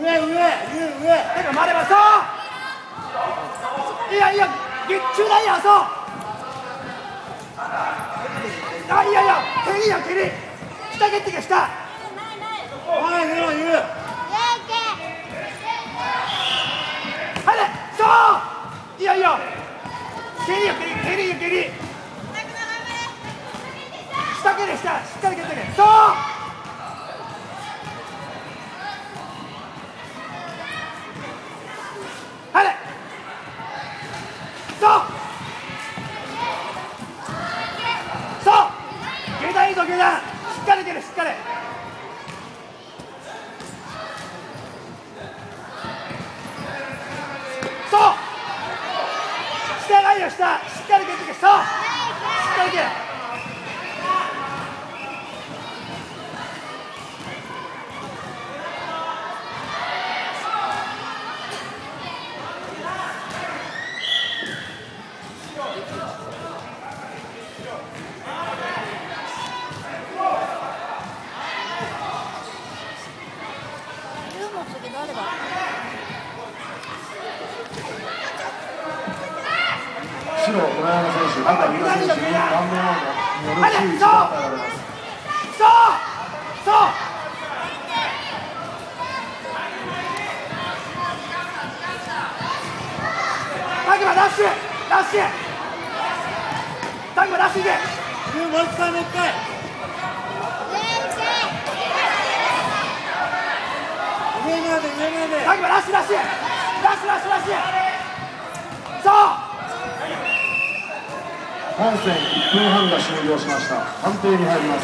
上上上上なんか回ればそういやいや月中だよそうあいやいや蹴りや蹴り下蹴ってけ下前出ろ言うあれそういやいや蹴りや蹴り蹴り。や蹴り下蹴れ下しっかり蹴ってけそうあれそうそう下段いいぞ下段しっかり蹴るしっかりそう。下がいよ下。しっかり蹴ってけそうしっかり蹴れ白、村山選手、赤、三浦選手に顔面をによる注意したがられます。そう。そう。タグマダッシュダッシュタグマダッシュいけ言う。もう。一回もう。一回上まで上までタグマラッシュラッシュラッシュラッシュラッシュそう本戦1分半が終了しました。判定に入ります。